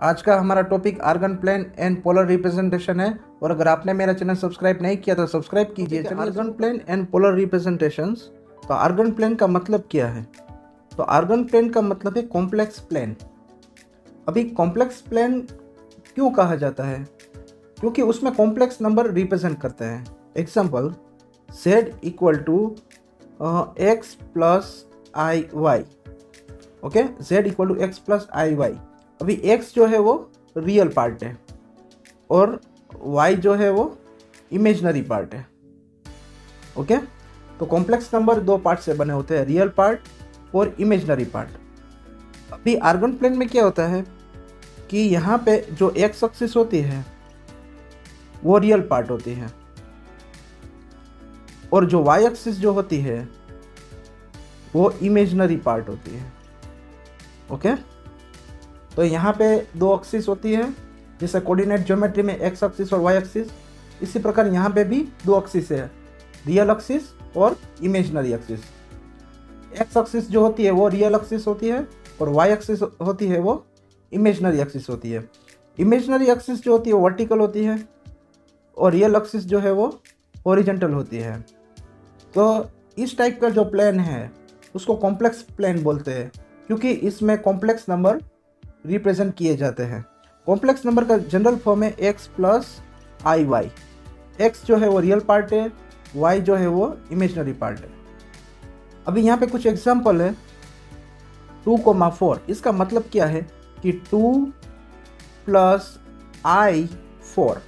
आज का हमारा topic Argand plane and polar representation है। और अगर आपने मेरा चैनल सब्सक्राइब नहीं किया तो सब्सक्राइब कीजिए। Argand plane and polar representation तो आर्गन प्लेन का मतलब क्या है? तो आर्गन प्लेन का मतलब है कॉम्प्लेक्स प्लेन अभी कॉम्प्लेक्स प्लेन क्यों कहा जाता है? क्योंकि उसमें कॉम्प्लेक्स नंबर रिप्रेजेंट करते हैं। Example z equal to x plus i y okay z equal to x plus i y अभी x जो है वो रियल पार्ट है और y जो है वो इमेजनरी पार्ट है। ओके तो कॉम्प्लेक्स नंबर दो पार्ट से बने होते हैं रियल पार्ट और इमेजनरी पार्ट अभी आर्गन प्लेन में क्या होता है कि यहाँ पे जो एक्स एक्सिस होती है, वो रियल पार्ट होती है। और जो वाई एक्सिस जो होती है, वो इमेजनरी पार्ट होती है। ओके तो यहाँ पे दो एक्सिस होती है, जैसे कोऑर्डिनेट ज्योमेट्री में एक्स एक्सिस और वाई एक्सिस इसी प्रकार यहाँ पे भी दो एक्सिस है रियल एक्सिस और इमेजनरी एक्सिस एक्स एक्सिस जो होती है वो रियल एक्सिस होती है और वाई एक्सिस होती है वो इमेजनरी एक्सिस होती है। इमेजनरी एक्सिस जो होती है वो वर्टिकल होती है और रियल एक्सिस जो है वो ओरिजेंटल होती है। तो इस टाइप का जो प्लेन है, उसको कॉम्प्लेक्स प्लेन बोलते हैं, क्योंकि इसमें कॉम्प्लेक्स नंबर रिप्रेजेंट किए जाते हैं। कॉम्प्लेक्स नंबर का जनरल फॉर्म है x plus i y x जो है वो रियल पार्ट है वाई जो है वो इमेजनरी पार्ट है। अभी यहाँ पे कुछ एग्ज़ाम्पल है। टू कोमा फोर इसका मतलब क्या है कि two plus i four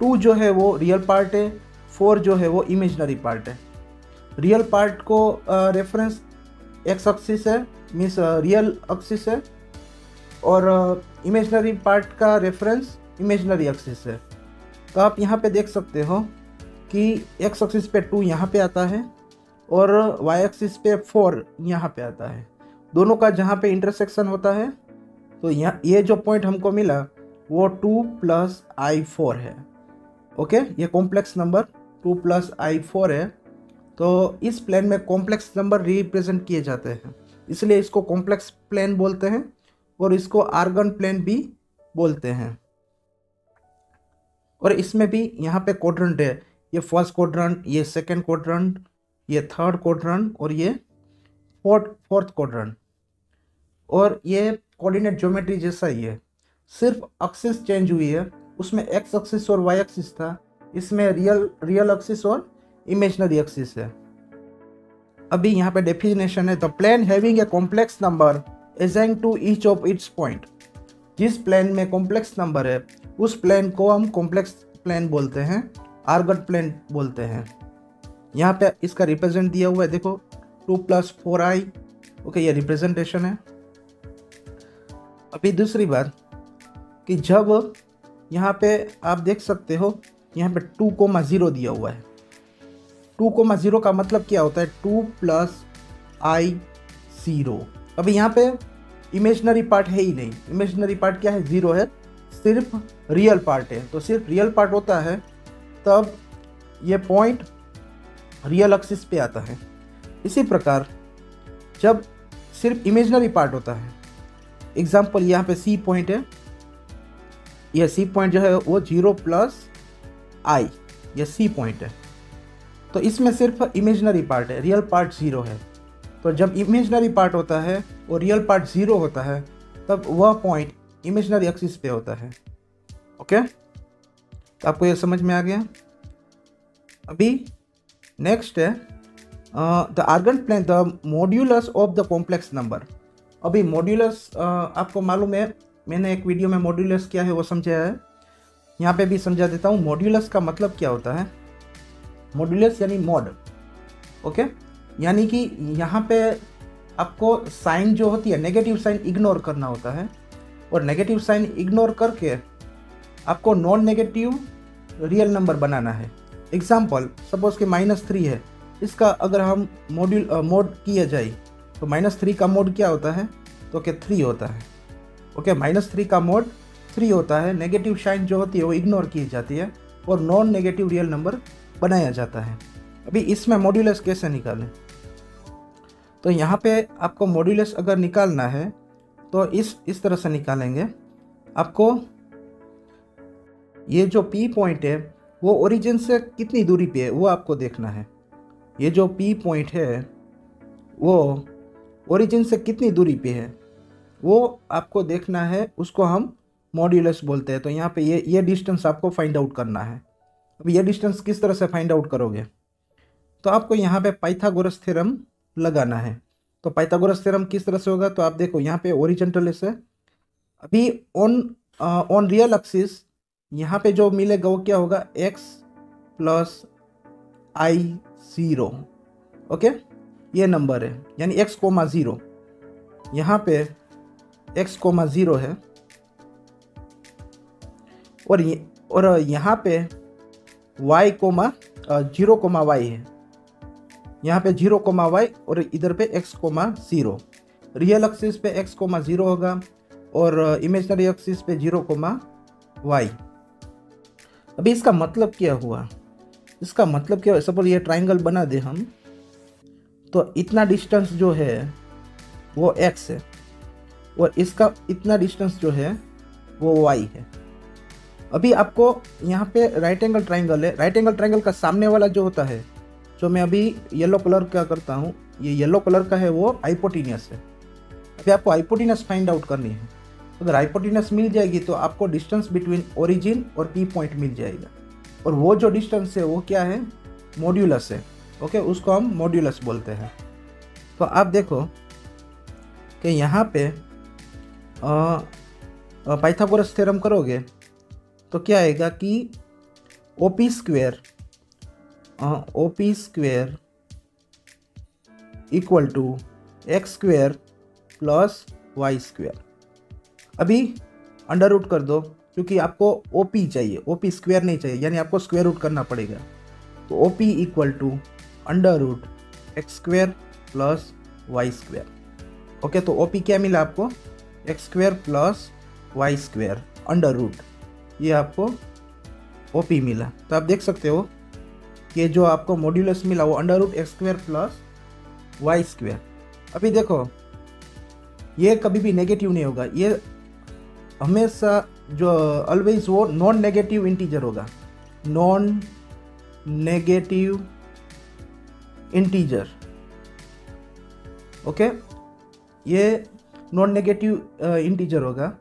two जो है वो रियल पार्ट है फोर जो है वो इमेजनरी पार्ट है। रियल पार्ट को रेफरेंस एक्स एक्सिस है मीन्स रियल एक्सिस है। और इमेजनरी पार्ट का रेफरेंस इमेजनरी एक्सिस है। तो आप यहाँ पे देख सकते हो कि एक्स एक्सिस पे टू यहाँ पे आता है और वाई एक्सिस पे फोर यहाँ पे आता है। दोनों का जहाँ पे इंटरसेक्शन होता है तो यहाँ, ये जो पॉइंट हमको मिला, वो टू प्लस आई फोर है। ओके ये complex number two plus i four है। तो इस प्लेन में कॉम्प्लेक्स नंबर रिप्रेजेंट किए जाते हैं। इसलिए इसको कॉम्प्लेक्स प्लेन बोलते हैं। और इसको आर्गन प्लेन भी बोलते हैं। और इसमें भी यहाँ पे कोड्रंट है। ये फ़र्स्ट कोड्रंट ये सेकंड कोड्रंट ये थर्ड कोड्रंट और ये फोर्थ फोर्थ कोड्रंट और ये कोऑर्डिनेट ज्योमेट्री जैसा ही है। सिर्फ़ एक्सिस चेंज हुई है। उसमें एक्स एक्सिस और वाई एक्सिस था। इसमें रियल रियल एक्सिस और इमेजनरी एक्सिस है। अभी यहाँ पे डेफिनेशन है। The plane having a complex number assigning to each of its point जिस प्लेन में कॉम्प्लेक्स नंबर है, उस प्लेन को हम कॉम्प्लेक्स प्लेन बोलते हैं आर्गन प्लेन बोलते हैं। यहाँ पे इसका रिप्रेजेंट दिया हुआ है, देखो two plus four i okay ये रिप्रेजेंटेशन है। अभी दूसरी बात कि जब यहाँ पे आप देख सकते हो, यहाँ पे टू कोमा ज़ीरो दिया हुआ है। टू कोमा ज़ीरो का मतलब क्या होता है? टू प्लस आई ज़ीरो अभी यहाँ पे इमेजनरी पार्ट है ही नहीं। इमेजनरी पार्ट क्या है? ज़ीरो है। सिर्फ़ रियल पार्ट है। तो सिर्फ़ रियल पार्ट होता है, तब ये पॉइंट रियल एक्सिस पे आता है। इसी प्रकार, जब सिर्फ़ इमेजनरी पार्ट होता है एग्ज़ाम्पल यहाँ पे सी पॉइंट है। यह सी पॉइंट जो है, वो ज़ीरो प्लस आई यह सी पॉइंट है। तो इसमें सिर्फ़ इमेजनरी पार्ट है। रियल पार्ट ज़ीरो है। तो जब इमेजनरी पार्ट होता है और रियल पार्ट ज़ीरो होता है तब वह पॉइंट इमेजनरी एक्सिस पे होता है। ओके तो आपको ये समझ में आ गया? अभी नेक्स्ट है the Argand plane the modulus of the complex number अभी मॉड्यूलस uh, आपको मालूम है मैंने एक वीडियो में मॉड्यूलस क्या है वो समझाया है। यहाँ पे भी समझा देता हूँ मॉड्यूलस का मतलब क्या होता है? मॉड्यूलस यानी मॉड ओके यानी कि यहाँ पे आपको साइन जो होती है नेगेटिव साइन इग्नोर करना होता है और नेगेटिव साइन इग्नोर करके आपको नॉन नेगेटिव रियल नंबर बनाना है। एग्ज़ाम्पल सपोज़ कि माइनस थ्री है। इसका अगर हम मॉड्यूल मोड किया जाए तो माइनस थ्री का मोड क्या होता है? तो क्या थ्री होता है। ओके माइनस थ्री का मोड थ्री होता है। नेगेटिव साइन जो होती है, वो इग्नोर की जाती है और नॉन नेगेटिव रियल नंबर बनाया जाता है। अभी इसमें मॉड्यूलस कैसे निकालें? तो यहाँ पे आपको मॉड्यूलस अगर निकालना है तो इस इस तरह से निकालेंगे। आपको ये जो पी पॉइंट है, वो ओरिजिन से कितनी दूरी पे है, वो आपको देखना है। ये जो पी पॉइंट है, वो ओरिजिन से कितनी दूरी पे है, वो आपको देखना है, उसको हम मॉड्यूलस बोलते हैं। तो यहाँ पे ये ये डिस्टेंस आपको फाइंड आउट करना है। अब ये डिस्टेंस किस तरह से फाइंड आउट करोगे? तो आपको यहाँ पे पाइथागोरस थ्योरम लगाना है। तो पाइथागोरस थ्योरम किस तरह से होगा? तो आप देखो, यहाँ पे ओरिजेंटल से अभी ऑन ऑन रियल एक्सिस यहाँ पे जो मिलेगा वो क्या होगा? X plus i zero okay ये नंबर है, यानी एक्स कोमा ज़ीरो यहाँ पे एक्स कोमा ज़ीरो है। और ये, और यहाँ पे y comma zero comma y है। यहाँ पे ज़ीरो कोमा वाई और इधर पे x comma zero. Real axis पे एक्स कोमा ज़ीरो होगा और इमेजनरी एक्सिस पे ज़ीरो कोमा वाई अभी इसका मतलब क्या हुआ? इसका मतलब क्या सपोज़ ये ट्राइंगल बना दे हम तो इतना डिस्टेंस जो है, वो एक्स है और इसका इतना डिस्टेंस जो है, वो वाई है। अभी आपको यहाँ पे राइट एंगल ट्राइंगल है। राइट एंगल ट्राइंगल का सामने वाला जो होता है जो मैं अभी येलो कलर का करता हूँ? ये येलो कलर का है वो आइपोटीनियस है। अभी आपको आइपोटीनियस फाइंड आउट करनी है। अगर आइपोटीनियस मिल जाएगी तो आपको डिस्टेंस बिटवीन ओरिजिन और पी पॉइंट मिल जाएगा। और वो जो डिस्टेंस है वो क्या है? मॉड्यूलस है। ओके उसको हम मॉड्यूलस बोलते हैं। तो आप देखो कि यहाँ पे पाइथागोरस थ्योरम करोगे तो क्या आएगा कि O P square P square equal to x square plus y square अभी अंडर रूट कर दो, क्योंकि आपको ओ पी चाहिए, ओ पी स्क्वेयर नहीं चाहिए, यानी आपको स्क्वेयर रूट करना पड़ेगा। तो O P equal to under root x square plus y square okay तो ओ पी क्या मिला आपको? X square plus y square under root. ये आपको ओ पी मिला। तो आप देख सकते हो कि जो आपको मॉड्यूलस मिला वो under root x square plus y square अभी देखो, ये कभी भी नेगेटिव नहीं होगा। ये हमेशा जो ऑलवेज वो नॉन नेगेटिव इंटीजर होगा। नॉन नेगेटिव इंटीजर ओके ये नॉन नेगेटिव इंटीजर होगा।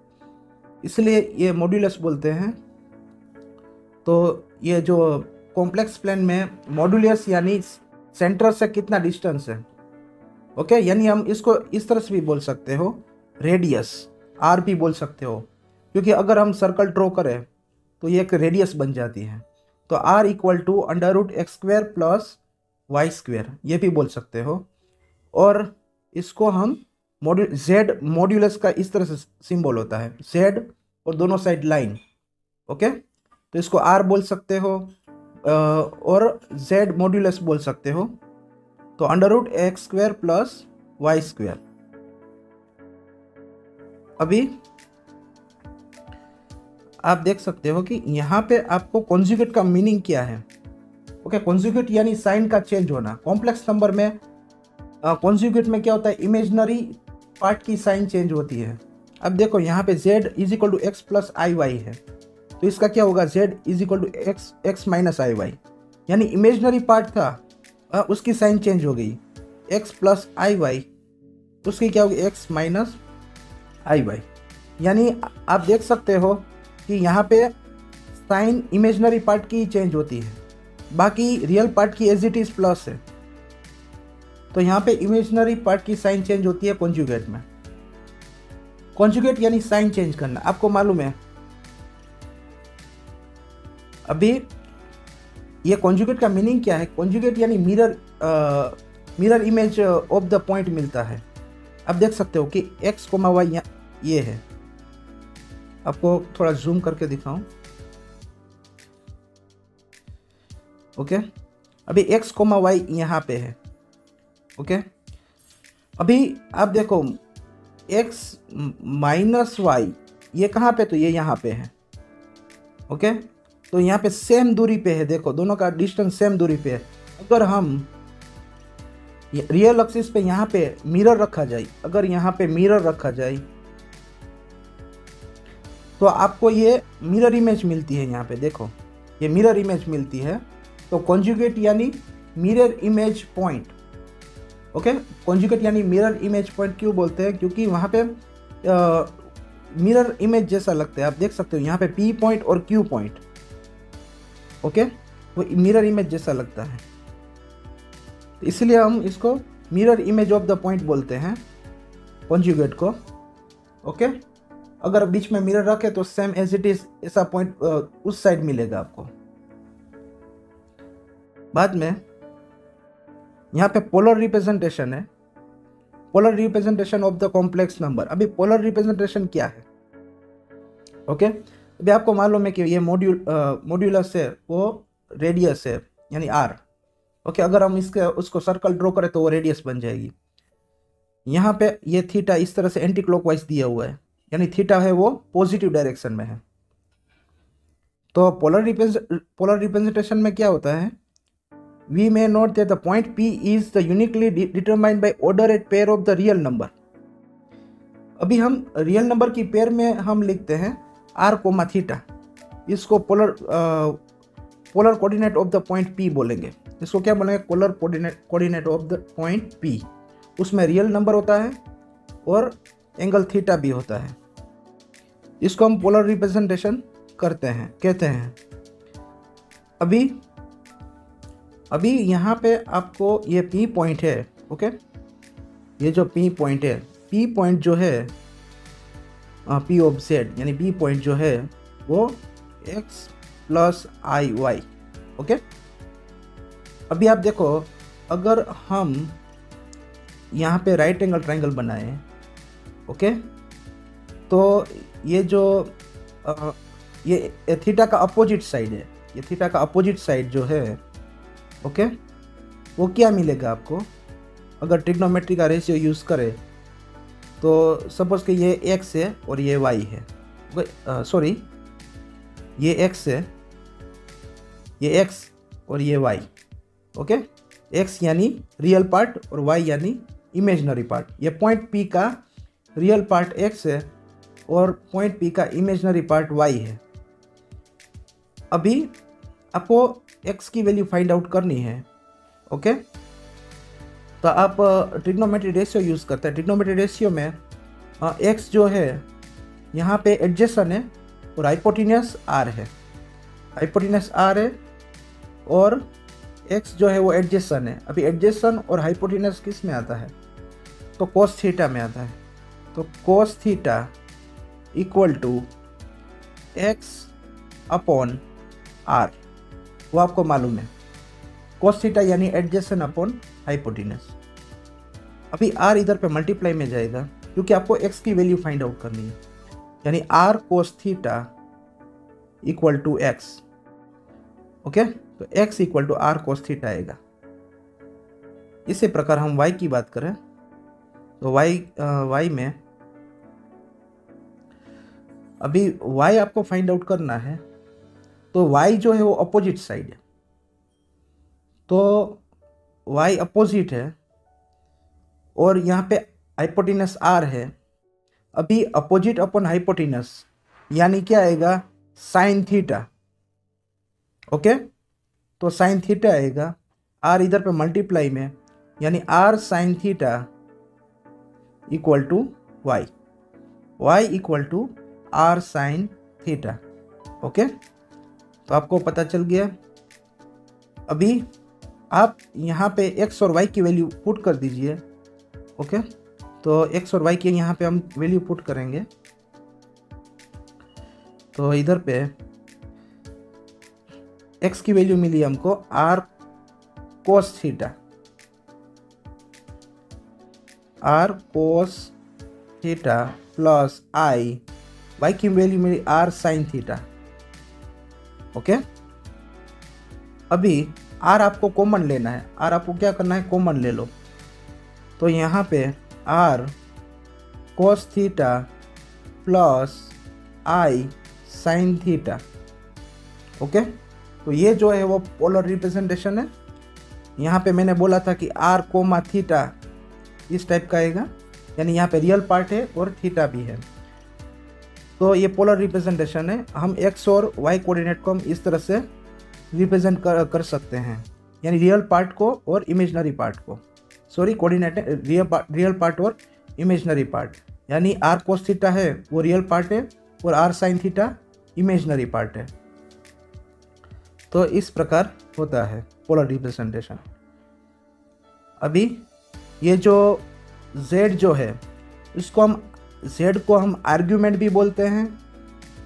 इसलिए ये मॉड्यूलस बोलते हैं। तो ये जो कॉम्प्लेक्स प्लान में मॉड्यूलस यानी सेंटर से कितना डिस्टेंस है? Okay okay? यानी हम इसको इस तरह से भी बोल सकते हो रेडियस आर भी बोल सकते हो। क्योंकि अगर हम सर्कल ड्रॉ करें तो ये एक रेडियस बन जाती है। तो r equal to under root x square plus y square ये भी बोल सकते हो। और इसको हम मॉड्यू जेड मॉड्यूलस का इस तरह से सिंबल होता है। जेड और दोनों साइड लाइन ओके तो इसको आर बोल सकते हो और जेड मॉड्यूलस बोल सकते हो। तो under root x square plus y square अभी आप देख सकते हो कि यहाँ पे आपको कॉन्जुगेट का मीनिंग क्या है। ओके कॉन्जुगेट यानी साइन का चेंज होना। कॉम्प्लेक्स नंबर में कॉन्जुगेट में क्या होता है? इमेजनरी पार्ट की साइन चेंज होती है। अब देखो, यहाँ पे z is equal to x plus i y है। तो इसका क्या होगा? Z is equal to x x minus i y यानी इमेजनरी पार्ट था। आ, उसकी साइन चेंज हो गई। एक्स प्लस आई वाई उसकी क्या होगी? एक्स माइनस आई वाई यानी आप देख सकते हो कि यहाँ पे साइन इमेजनरी पार्ट की चेंज होती है। बाकी रियल पार्ट की एज इट इज़ प्लस है। तो यहाँ पे इमेजनरी पार्ट की साइन चेंज होती है कॉन्जुगेट में। कॉन्जुगेट यानी साइन चेंज करना। आपको मालूम है अभी ये कॉन्जुगेट का मीनिंग क्या है? कॉन्जुगेट यानी mirror mirror image of the point मिलता है। आप देख सकते हो कि एक्स कोमा वाई ये है। आपको थोड़ा जूम करके दिखाऊँ। ओके अभी एक्स कोमा वाई यहाँ पे है। ओके अभी आप देखो एक्स माइनस वाई ये कहाँ पे? तो ये यहाँ पे है। ओके तो यहाँ पे सेम दूरी पे है, देखो, दोनों का डिस्टेंस सेम दूरी पे है। अगर हम रियल एक्सिस पे यहाँ पे मिरर रखा जाए, अगर यहाँ पे मिरर रखा जाए तो आपको ये मिरर इमेज मिलती है यहाँ पे, देखो, ये मिरर इमेज मिलती है। तो कॉन्जुगेट यानी mirror image point okay conjugate यानी मिरर इमेज पॉइंट क्यों बोलते हैं? क्योंकि वहाँ पे मिरर इमेज जैसा लगता है। आप देख सकते हो, यहाँ पे पी पॉइंट और क्यू पॉइंट ओके? वो मिरर इमेज जैसा लगता है। इसलिए हम इसको mirror image of the point बोलते हैं कॉन्जुगेट को, ओके? अगर बीच में मिरर रखे तो सेम एज इट इज़ ऐसा पॉइंट उस साइड मिलेगा आपको। बाद में, यहाँ पे पोलर रिप्रेजेंटेशन है। Polar representation of the complex number अभी पोलर रिप्रेजेंटेशन क्या है? ओके? okay? अभी आपको मालूम है कि ये मॉड्यूल मॉड्यूलस है, वो रेडियस है, यानी आर ओके अगर हम इसके, उसको सर्कल ड्रॉ करें तो वो रेडियस बन जाएगी। यहाँ पे ये थीटा इस तरह से एंटी क्लॉकवाइज दिया हुआ है, यानी थीटा है वो पॉजिटिव डायरेक्शन में है। तो पोलर पोलर रिप्रेजेंटेशन में क्या होता है? We may note that the point P is the uniquely determined by ordered pair of the real number अभी हम रियल नंबर की पेयर में हम लिखते हैं आर कोमा थीटा इसको polar polar coordinate of the point P बोलेंगे। इसको क्या बोलेंगे? Polar coordinate coordinate of the point P उसमें रियल नंबर होता है और एंगल थीटा भी होता है। इसको हम पोलर रिप्रेजेंटेशन करते हैं, कहते हैं। अभी अभी यहाँ पे आपको ये पी पॉइंट है ओके ये जो पी पॉइंट है पी पॉइंट जो है पी ऑफ़ जेड यानी बी पॉइंट जो है वो x plus i y okay अभी आप देखो अगर हम यहाँ पे राइट एंगल ट्रायंगल बनाए ओके तो ये जो आ, ये थीटा का अपोजिट साइड है ये थीटा का अपोजिट साइड जो है ओके वो क्या मिलेगा आपको? अगर ट्रिग्नोमेट्री का रेशियो यूज़ करें तो सपोज़ कि ये एक्स है और ये वाई है। सॉरी ये एक्स है, ये एक्स और ये वाई ओके एक्स यानी रियल पार्ट और वाई यानी इमेजनरी पार्ट ये पॉइंट पी का रियल पार्ट एक्स है और पॉइंट पी का इमेजनरी पार्ट वाई है। अभी आपको एक्स की वैल्यू फाइंड आउट करनी है ओके तो आप ट्रिग्नोमेट्री रेशियो यूज़ करते हैं। ट्रिग्नोमेट्री रेशियो में एक्स जो है, यहाँ पे एडजेसन है और हाइपोटिनियस आर है। हाइपोटिनियस आर है और एक्स जो है वो एडजेसन है। अभी एडजेसन और हाइपोटिनियस किसमें आता है? तो कोस थीटा में आता है। तो cos theta equal to X upon R वो आपको मालूम है। कोस थीटा यानी एडजेसन अपॉन हाइपोटिनस अभी आर इधर पे मल्टीप्लाई में जाएगा, क्योंकि आपको एक्स की वैल्यू फाइंड आउट करनी है। यानी r cos theta equal to x okay तो x equal to r cos theta आएगा। इसी प्रकार हम वाई की बात करें तो वाई वाई में अभी वाई आपको फाइंड आउट करना है तो वाई जो है वो अपोजिट साइड है। तो वाई अपोजिट है और यहाँ पे हाइपोटिनस आर है। अभी अपोजिट अपन हाइपोटिनस यानी क्या आएगा? साइन थीटा ओके तो साइन थीटा आएगा। आर इधर पे मल्टीप्लाई में, यानी r sine theta equal to y y equal to r sine theta okay तो आपको पता चल गया। अभी आप यहाँ पे एक्स और वाई की वैल्यू पुट कर दीजिए। ओके? तो एक्स और वाई की यहाँ पे हम वैल्यू पुट करेंगे। तो इधर पे एक्स की वैल्यू मिली हमको R cos theta R cos theta plus I Y की वैल्यू मिली आर साइन थीटा ओके? अभी आर आपको कॉमन लेना है। आर आपको क्या करना है? कॉमन ले लो। तो यहाँ पे R cos theta plus I sine theta okay तो ये जो है वो पोलर रिप्रेजेंटेशन है। यहाँ पे मैंने बोला था कि आर कोमा थीटा इस टाइप का आएगा, यानी यहाँ पे रियल पार्ट है और थीटा भी है। तो ये पोलर रिप्रेजेंटेशन है। हम एक्स और वाई कोऑर्डिनेट को हम इस तरह से रिप्रेजेंट कर कर सकते हैं, यानी रियल पार्ट को और इमेजनरी पार्ट को। Sorry coordinate real part real part और इमेजनरी पार्ट यानी आर कोस थीटा है, वो रियल पार्ट है, और R sine theta imaginary part है। तो इस प्रकार होता है पोलर रिप्रेजेंटेशन अभी ये जो z जो है, इसको हम, z को हम आर्ग्यूमेंट भी बोलते हैं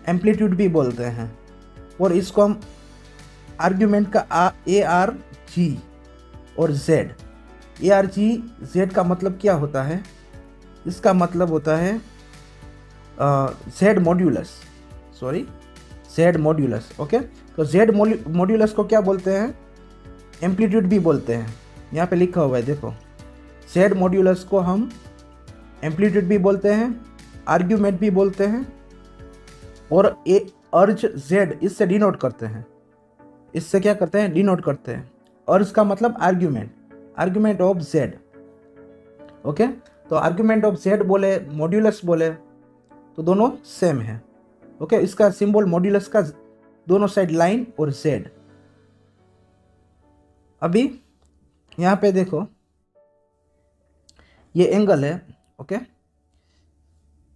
एम्पलीट्यूड भी बोलते हैं, और इसको हम आर्ग्यूमेंट का ए आर जी और z A R G Z का मतलब क्या होता है? इसका मतलब होता है Z modulus sorry Z modulus okay तो जेड मॉड्यूलस को क्या बोलते हैं? एम्पलीट्यूड भी बोलते हैं। यहाँ पे लिखा हुआ है, देखो। जेड मॉड्यूलस को हम एम्पलीट्यूड भी बोलते हैं आर्ग्यूमेंट भी बोलते हैं, और ए अर्ज़ जेड इससे डिनोट करते हैं। इससे क्या करते हैं? डिनोट करते हैं। अर्ज़ का मतलब argument argument of Z okay तो आर्ग्यूमेंट ऑफ़ जेड बोले मॉड्यूलस बोले तो दोनों सेम है। Okay okay? इसका सिंबल मॉड्यूलस का दोनों साइड लाइन और जेड अभी यहाँ पे देखो, ये एंगल है ओके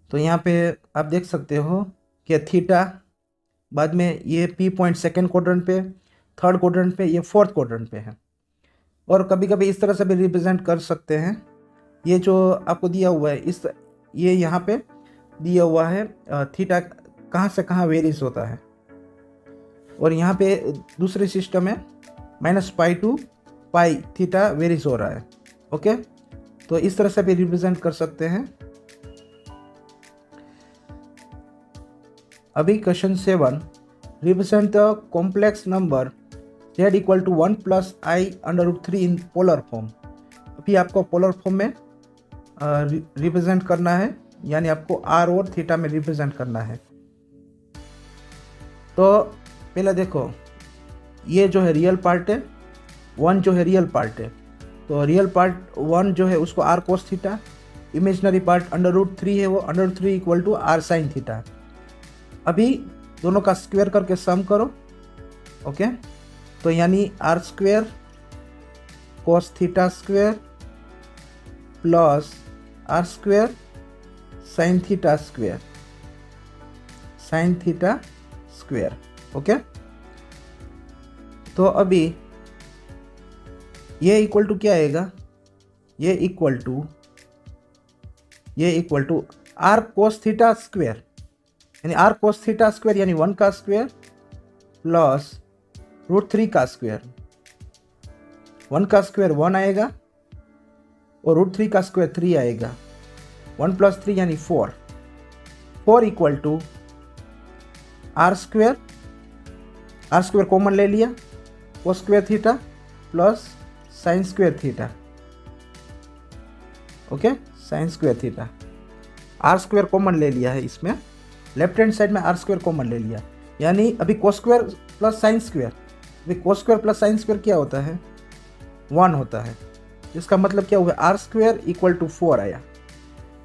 तो यहाँ पे आप देख सकते हो कि थीटा बाद में ये पी पॉइंट सेकेंड क्वाड्रेंट पे थर्ड क्वाड्रेंट पे, ये फोर्थ क्वाड्रेंट पे है। और कभी कभी इस तरह से भी रिप्रेजेंट कर सकते हैं। ये जो आपको दिया हुआ है, इस, ये यहाँ पे दिया हुआ है थीटा कहाँ से कहाँ वेरीज होता है। और यहाँ पे दूसरे सिस्टम में minus pi to pi theta varies हो रहा है ओके तो इस तरह से भी रिप्रेजेंट कर सकते हैं। अभी question seven represent the complex number Z equal to one plus I under root three in polar form अभी आपको पोलर फॉर्म में रिप्रेजेंट करना है, यानी आपको आर और थीटा में रिप्रेजेंट करना है। तो पहले देखो, ये जो है रियल पार्ट है वन जो है रियल पार्ट है। तो रियल पार्ट वन जो है, उसको R cos theta imaginary part under root three है वो under root three equal to R sine theta अभी दोनों का स्क्वेयर करके सम करो ओके तो यानी R square cos theta square plus R square sine theta square. Sine theta square, okay? तो अभी ये इक्वल टू क्या आएगा? ये इक्वल टू ये equal to R cos theta square यानी आर कोस थीटा स्क्वेयर यानी वन का स्क्वेयर प्लस रूट थ्री का स्क्वेयर वन का स्क्वेयर वन आएगा और रूट थ्री का स्क्वेयर थ्री आएगा. वन प्लस थ्री यानी four four equal to R square R square common ले लिया. वो square theta plus sine square theta okay sine square theta R square common ले लिया है इसमें. लेफ़्ट हैंड साइड में आर स्क्वेयर कॉमन ले लिया. यानी अभी को स्क्वेयर प्लस साइन स्क्वेयर अभी को स्क्वायर प्लस साइन स्क्वेयर क्या होता है? वन होता है। इसका मतलब क्या हुआ? R square equal to four आया।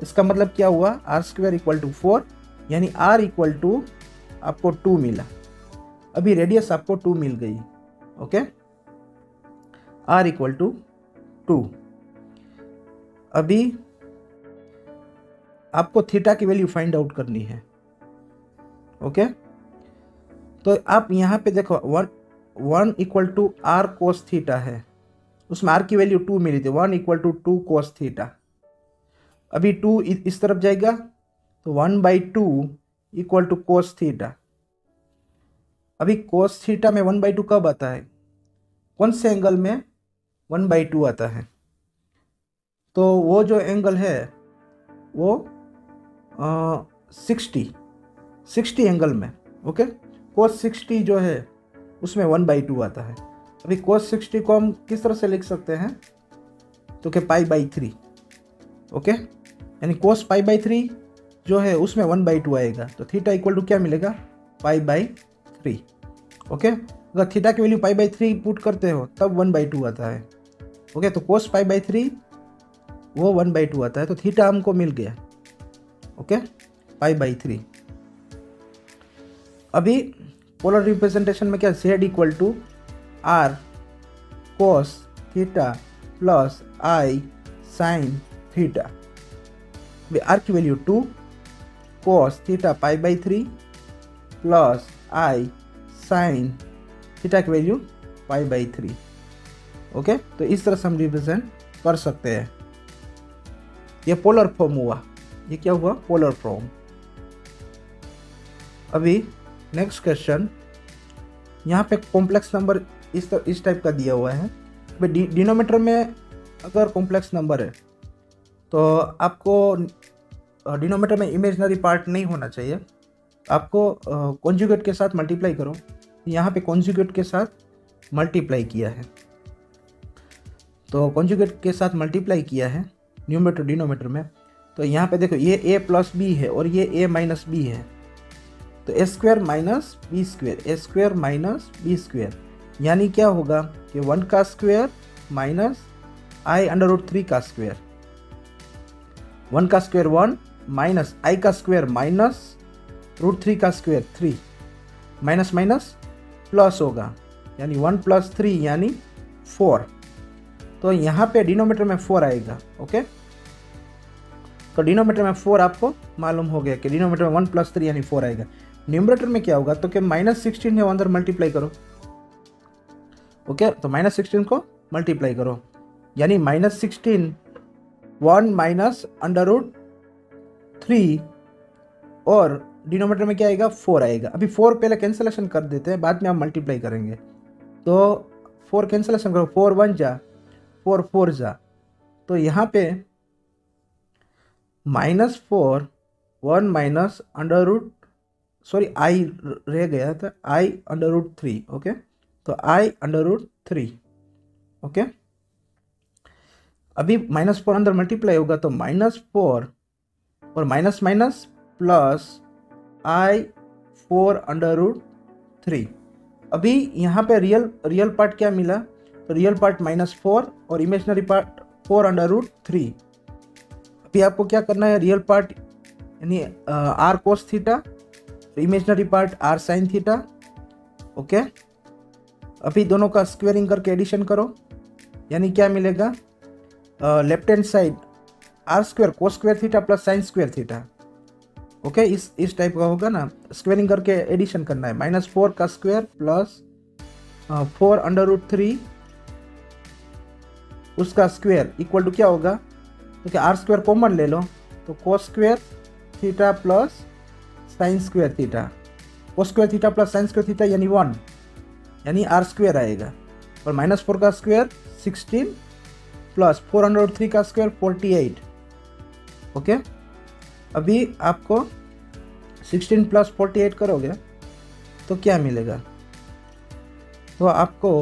इसका मतलब क्या हुआ? R square equal to four यानी आर इक्वल टू आपको टू मिला। अभी रेडियस आपको टू मिल गई okay R equal to two अभी आपको थीटा की वैल्यू फाइंड आउट करनी है ओके तो आप यहाँ पे देखो one one equal to R cos theta है। उसमें आर की वैल्यू टू मिली थी। One equal to two cos theta. अभी टू इस तरफ़ जाएगा तो one by two equal to cos theta. अभी कोस थीटा में वन बाई टू कब आता है? कौन से एंगल में? वन बाई टू आता है। तो वो जो एंगल है, वो सिक्सटी सिक्सटी एंगल में, ओके? कोस सिक्सटी जो है उसमें वन बाई टू आता है। अभी कोस सिक्सटी को हम किस तरह से लिख सकते हैं? तो क्या पाई बाई थ्री ओके यानी कोस पाई बाई थ्री जो है, उसमें वन बाई टू आएगा। तो थीटा इक्वल टू क्या मिलेगा? पाई बाई थ्री ओके अगर थीटा की value pi by three put करते हो, तब वन बाई टू आता है। ओके तो कोस पाई बाई थ्री वो वन बाई टू आता है। तो थीटा हमको मिल गया। ओके पाई बाई थ्री अभी पोलर रिप्रेजेंटेशन में क्या Z equal to R cos theta plus I sine theta R की value two cos theta pi by three plus I sine theta की value pi by three okay तो इस तरह से हम रिप्रेजेंट कर सकते हैं। ये पोलर फॉर्म हुआ। ये क्या हुआ? पोलर फॉर्म अभी नेक्स्ट क्वेश्चन यहाँ पे कॉम्प्लेक्स नंबर इस तर, इस टाइप का दिया हुआ है। डिनोमीटर में अगर कॉम्प्लेक्स नंबर है तो आपको डिनोमीटर में इमेजनरी पार्ट नहीं होना चाहिए। आपको कॉन्जुगेट के साथ मल्टीप्लाई करो। यहाँ पे कॉन्जुगेट के साथ मल्टीप्लाई किया है। तो कॉन्जुगेट के साथ मल्टीप्लाई किया है न्यूमेटर डिनोमीटर में। तो यहाँ पे देखो ये ए प्लस बी है और ये ए माइनस बी है। तो A square minus B square A square minus B square यानी क्या होगा कि वन का square minus I under root three का स्क्वेयर वन का स्क्वेयर वन माइनस आई का स्क्वेयर माइनस रूट थ्री का square three minus minus plus होगा। यानी वन प्लस थ्री यानी फोर तो यहाँ पे डिनोमीटर में फोर आएगा ओके तो डिनोमीटर में फोर आपको मालूम हो गया कि डिनोमीटर में वन प्लस थ्री यानी फोर आएगा। न्यूमरेटर में क्या होगा? तो क्या माइनस सिक्सटीन है अंदर मल्टीप्लाई करो। ओके तो माइनस सिक्सटीन को मल्टीप्लाई करो। यानी minus sixteen one minus under root three और डिनोमीटर में क्या आएगा? फोर आएगा। अभी फोर पहले कैंसलेशन कर देते हैं, बाद में आप मल्टीप्लाई करेंगे। तो फोर कैंसलेशन करो। फोर वन जा फोर फोर जा। तो यहाँ पे minus four one minus under root sorry I रह गया था I under root three okay तो I under root three okay अभी माइनस फोर अंदर मल्टीप्लाई होगा तो माइनस फोर और minus minus plus I four under root three अभी यहाँ पे रियल रियल पार्ट क्या मिला? तो रियल पार्ट माइनस फोर और imaginary part four under root three अभी आपको क्या करना है? रियल पार्ट यानी R cos theta imaginary part R sine theta okay अभी दोनों का स्क्वेयरिंग करके एडिशन करो। यानी क्या मिलेगा? Left hand side R square को square theta plus sine square theta okay इस इस टाइप का होगा ना? स्क्वेयरिंग करके एडिशन करना है। माइनस फोर का square plus four under root three उसका स्क्वेयर इक्वल टू क्या होगा? तो आर स्क्वेयर कॉमन ले लो। तो को square theta plus sine square theta को square theta plus sine square theta यानी वन यानी आर स्क्वेयर आएगा। और माइनस फोर का square sixteen plus four hundred three का स्क्वेयर फोर्टी एट ओके अभी आपको सिक्सटीन प्लस फोर्टी एट करोगे तो क्या मिलेगा? तो आपको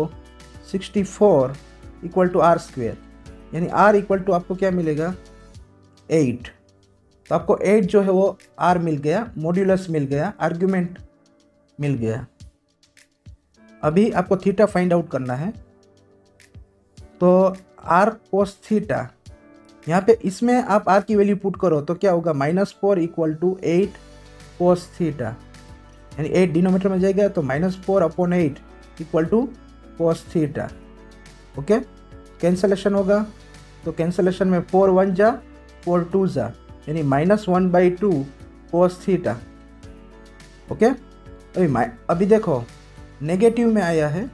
sixty four equal to R square यानी आर इक्वल टू आपको क्या मिलेगा? एट तो आपको एट जो है वो आर मिल गया मॉड्यूलस मिल गया आर्ग्यूमेंट मिल गया। अभी आपको थीटा फाइंड आउट करना है। तो आर कोस थीटा यहाँ पे इसमें आप आर की वैल्यू पुट करो तो क्या होगा? Minus four equal to eight cos theta यानी एट डिनोमीटर में जाएगा तो minus four upon eight equal to cos theta okay cancellation होगा तो कैंसलेशन में फोर वन जा फोर टू जा। यानी minus one by two cos theta. Okay? अभी अभी देखो नेगेटिव में आया है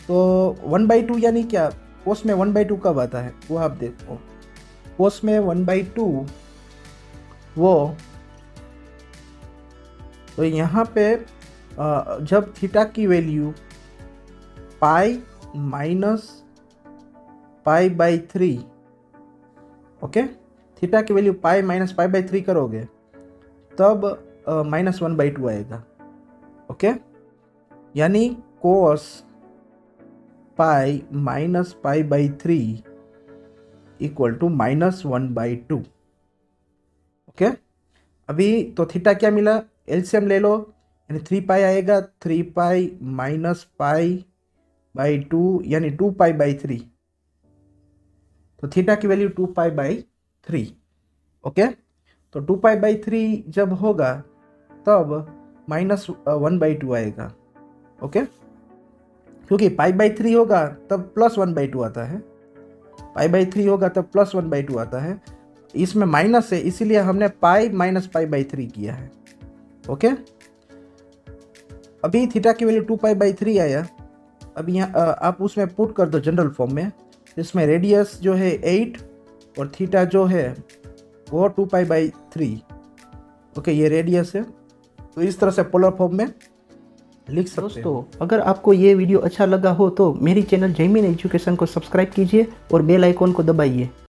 तो वन बाई टू यानी क्या? कोस में वन बाई टू कब आता है? वो आप देखो। कोस में वन बाई टू, वो तो यहाँ पे जब थीटा की value pi minus pi by three, okay? Theta की value pi minus pi by three करोगे, तब माइनस वन बाई टू आएगा। ओके? यानी cos pi minus pi by three equal to minus one by two. Okay? अभी तो theta क्या मिला? LCM ले लो, यानी थ्री पाई आएगा, three pi minus pi by two, यानी टू पाई बाई थ्री। तो थीटा की value two pi by three okay तो टू पाई बाई थ्री जब होगा, तब माइनस वन बाई टू आएगा ओके क्योंकि पाई बाई थ्री होगा, तब प्लस वन बाई टू आता है। पाई बाई थ्री होगा, तब प्लस वन बाई टू आता है। इसमें माइनस है, इसीलिए हमने pi minus pi by three किया है ओके अभी थीटा की value two pi by three आया। अब यहाँ आप उसमें पुट कर दो जनरल फॉर्म में इसमें रेडियस जो है एट और थीटा जो है वो two pi by three. Okay, ये रेडियस है। तो इस तरह से पोलर फॉर्म में लिख सकते दोस्तों, अगर आपको ये वीडियो अच्छा लगा हो तो मेरी चैनल जैमिन एजुकेशन को सब्सक्राइब कीजिए और बेल आइकॉन को दबाइए।